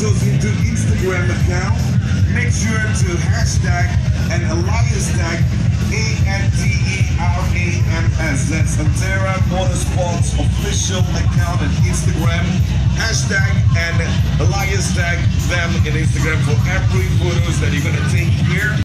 photos into Instagram account, make sure to hashtag and alias tag A-N-T-E-R-A-M-S. That's Antera Motorsports official account on Instagram. Hashtag and alias tag them in Instagram for every